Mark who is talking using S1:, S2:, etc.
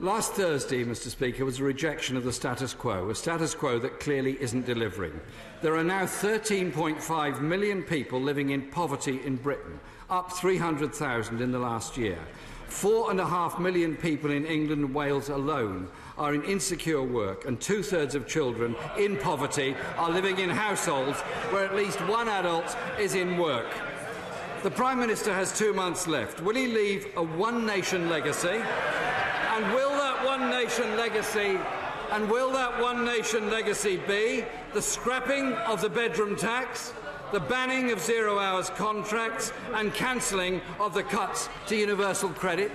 S1: Last Thursday, Mr. Speaker, was a rejection of the status quo, a status quo that clearly isn't delivering. There are now 13.5 million people living in poverty in Britain, up 300,000 in the last year. Four and a half million people in England and Wales alone are in insecure work, and two thirds of children in poverty are living in households where at least one adult is in work. The Prime Minister has two months left. Will he leave a one nation legacy? And will that one nation legacy and will that one nation legacy be the scrapping of the bedroom tax, the banning of zero hours contracts and cancelling of the cuts to universal credit?